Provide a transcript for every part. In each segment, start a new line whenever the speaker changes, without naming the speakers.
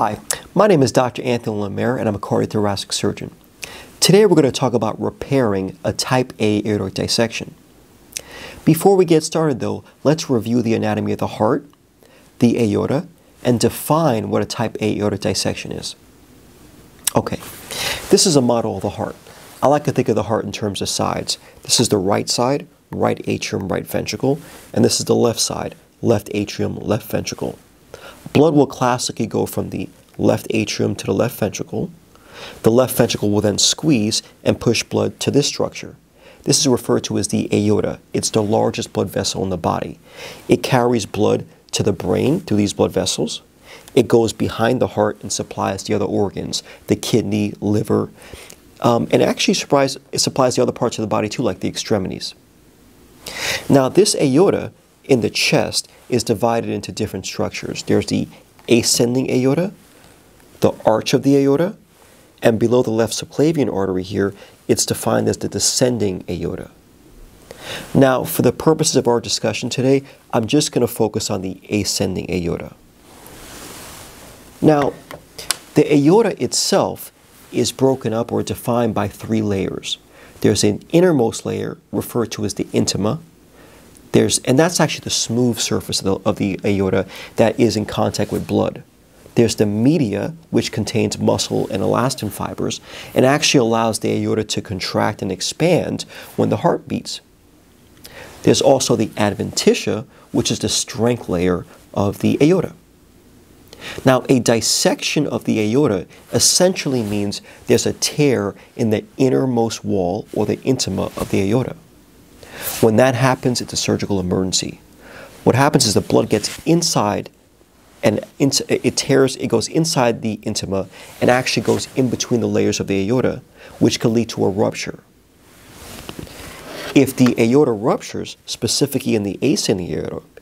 Hi, my name is Dr. Anthony Lemaire and I'm a cardiothoracic surgeon. Today we're going to talk about repairing a type A aortic dissection. Before we get started though, let's review the anatomy of the heart, the aorta, and define what a type A aortic dissection is. Okay, this is a model of the heart. I like to think of the heart in terms of sides. This is the right side, right atrium, right ventricle, and this is the left side, left atrium, left ventricle. Blood will classically go from the left atrium to the left ventricle. The left ventricle will then squeeze and push blood to this structure. This is referred to as the aorta. It's the largest blood vessel in the body. It carries blood to the brain through these blood vessels. It goes behind the heart and supplies the other organs, the kidney, liver, um, and actually supplies, it supplies the other parts of the body too, like the extremities. Now, this aorta in the chest is divided into different structures. There's the ascending aorta, the arch of the aorta, and below the left subclavian artery here, it's defined as the descending aorta. Now, for the purposes of our discussion today, I'm just going to focus on the ascending aorta. Now, the aorta itself is broken up or defined by three layers. There's an innermost layer referred to as the intima, there's, and that's actually the smooth surface of the, of the aorta that is in contact with blood. There's the media, which contains muscle and elastin fibers, and actually allows the aorta to contract and expand when the heart beats. There's also the adventitia, which is the strength layer of the aorta. Now, a dissection of the aorta essentially means there's a tear in the innermost wall or the intima of the aorta. When that happens, it's a surgical emergency. What happens is the blood gets inside and it tears, it goes inside the intima and actually goes in between the layers of the aorta, which can lead to a rupture. If the aorta ruptures, specifically in the ascending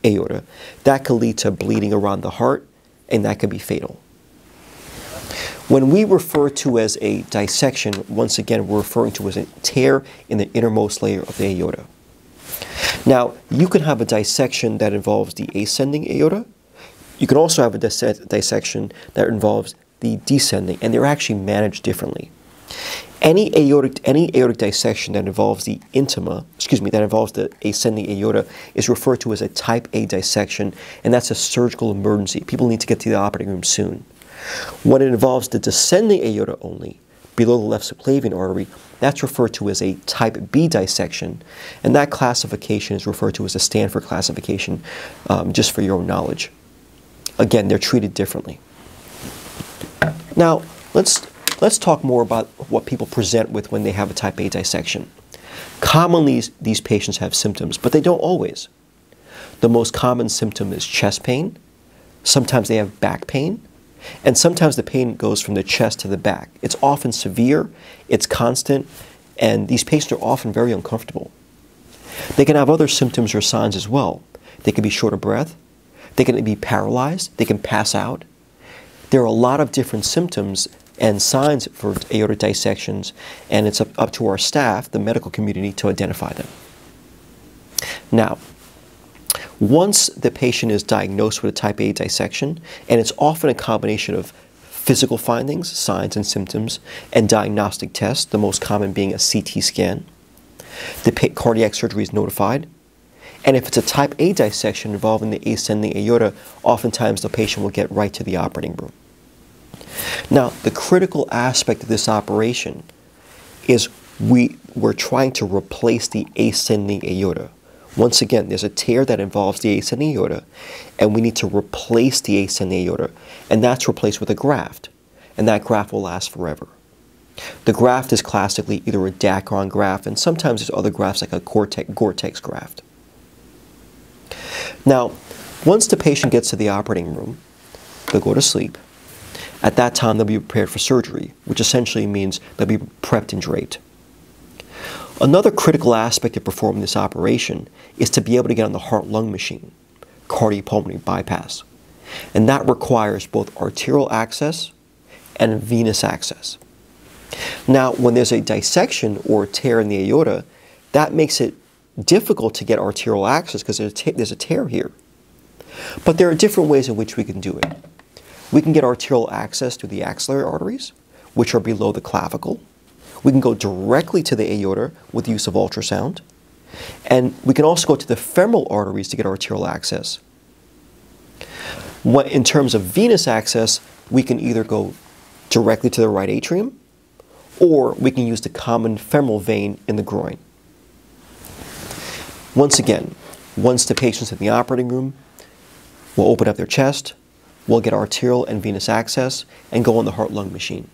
aorta, that can lead to bleeding around the heart and that can be fatal. When we refer to as a dissection, once again, we're referring to as a tear in the innermost layer of the aorta. Now, you can have a dissection that involves the ascending aorta. You can also have a dis dissection that involves the descending, and they're actually managed differently. Any aortic, any aortic dissection that involves the intima, excuse me, that involves the ascending aorta is referred to as a type A dissection, and that's a surgical emergency. People need to get to the operating room soon. When it involves the descending aorta only, below the left subclavian artery, that's referred to as a type B dissection, and that classification is referred to as a Stanford classification, um, just for your own knowledge. Again, they're treated differently. Now, let's, let's talk more about what people present with when they have a type A dissection. Commonly, these patients have symptoms, but they don't always. The most common symptom is chest pain. Sometimes they have back pain. And sometimes the pain goes from the chest to the back. It's often severe, it's constant, and these patients are often very uncomfortable. They can have other symptoms or signs as well. They can be short of breath, they can be paralyzed, they can pass out. There are a lot of different symptoms and signs for aortic dissections, and it's up, up to our staff, the medical community, to identify them. Now, once the patient is diagnosed with a type A dissection, and it's often a combination of physical findings, signs and symptoms, and diagnostic tests, the most common being a CT scan, the cardiac surgery is notified. And if it's a type A dissection involving the ascending aorta, oftentimes the patient will get right to the operating room. Now, the critical aspect of this operation is we, we're trying to replace the ascending aorta. Once again, there's a tear that involves the ascending aorta, and we need to replace the ascending aorta, and that's replaced with a graft, and that graft will last forever. The graft is classically either a Dacron graft, and sometimes there's other grafts like a Gore-Tex graft. Now, once the patient gets to the operating room, they'll go to sleep. At that time, they'll be prepared for surgery, which essentially means they'll be prepped and draped. Another critical aspect of performing this operation is to be able to get on the heart-lung machine, cardiopulmonary bypass. And that requires both arterial access and venous access. Now, when there's a dissection or tear in the aorta, that makes it difficult to get arterial access because there's, there's a tear here. But there are different ways in which we can do it. We can get arterial access through the axillary arteries, which are below the clavicle. We can go directly to the aorta with the use of ultrasound. And we can also go to the femoral arteries to get arterial access. What, in terms of venous access, we can either go directly to the right atrium or we can use the common femoral vein in the groin. Once again, once the patient's in the operating room, we'll open up their chest, we'll get arterial and venous access, and go on the heart-lung machine.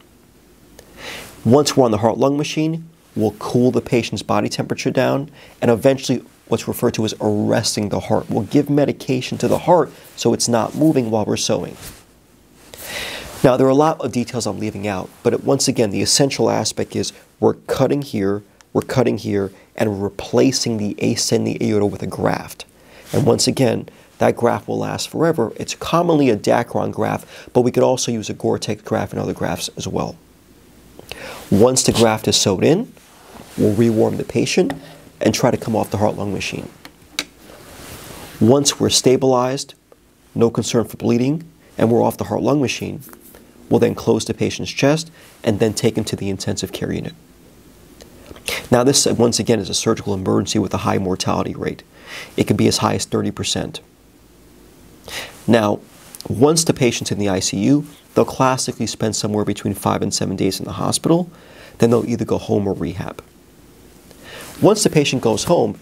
Once we're on the heart-lung machine, we'll cool the patient's body temperature down, and eventually what's referred to as arresting the heart. We'll give medication to the heart so it's not moving while we're sewing. Now, there are a lot of details I'm leaving out, but once again, the essential aspect is we're cutting here, we're cutting here, and we're replacing the ascending aorta with a graft. And once again, that graft will last forever. It's commonly a Dacron graft, but we could also use a Gore-Tex graft and other grafts as well. Once the graft is sewed in, we'll rewarm the patient and try to come off the heart-lung machine. Once we're stabilized, no concern for bleeding, and we're off the heart-lung machine, we'll then close the patient's chest and then take him to the intensive care unit. Now this, once again, is a surgical emergency with a high mortality rate. It can be as high as 30%. Now, once the patient's in the ICU, they'll classically spend somewhere between five and seven days in the hospital. Then they'll either go home or rehab. Once the patient goes home,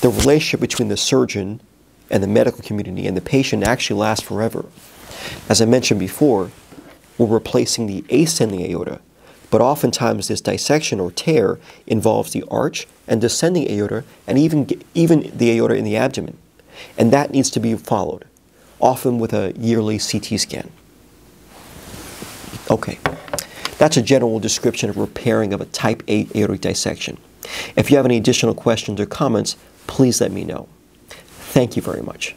the relationship between the surgeon and the medical community and the patient actually lasts forever. As I mentioned before, we're replacing the ascending aorta, but oftentimes this dissection or tear involves the arch and descending aorta and even, even the aorta in the abdomen. And that needs to be followed, often with a yearly CT scan. Okay, that's a general description of repairing of a type A aortic dissection. If you have any additional questions or comments, please let me know. Thank you very much.